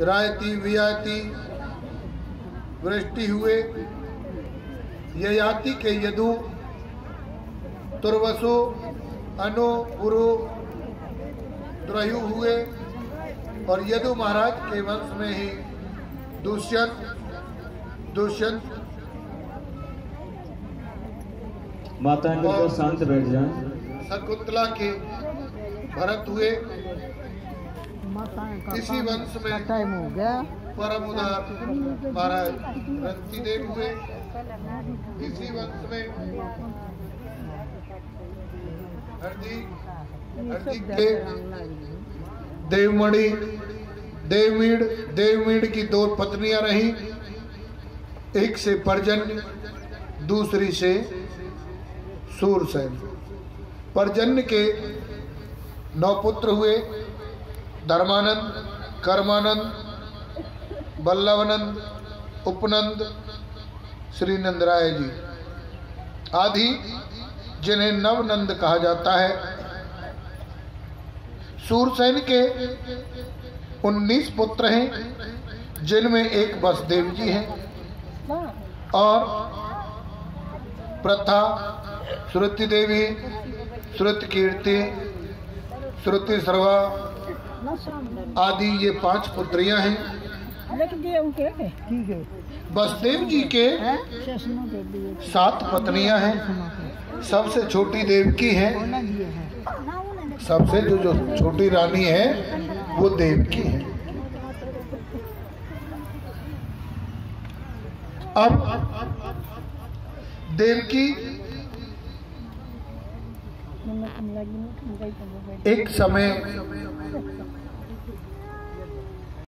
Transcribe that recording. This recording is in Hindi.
रायती वियाती वृष्टि हुए ययाति के यदु तुर्वसु अनु पुरु द्रयु हुए और यदु महाराज के वंश में ही दुष्यंत दुष्यंत। माता कृपया शांत बैठ जाएँ। शकुंतला के भरत हुए। इसी वंश में टाइम हो गया। परम उदार महाराज रंती देव हुए। इसी वंश में देवमणि देवमीड़ देवमीड़ की दो पत्नियाँ रही। एक से परजन्य दूसरी से सूरसेन। परजन्य के नौ पुत्र हुए। धर्मानंद, कर्मानंद बल्लभनंद उपनंद श्री नंदराय जी। आदि, जिन्हें नवनंद कहा जाता है। सूरसेन के 19 पुत्र हैं, जिनमें एक बसदेव जी हैं। और प्रथा, श्रुति देवी, श्रुत कीर्ति, श्रुति सर्वा आदि ये पाँच पुत्रियाँ हैं। है। वसुदेव जी के सात पत्नियाँ हैं। सबसे छोटी देवकी हैं। सबसे जो जो छोटी रानी है वो देवकी है। अब देवकी एक समय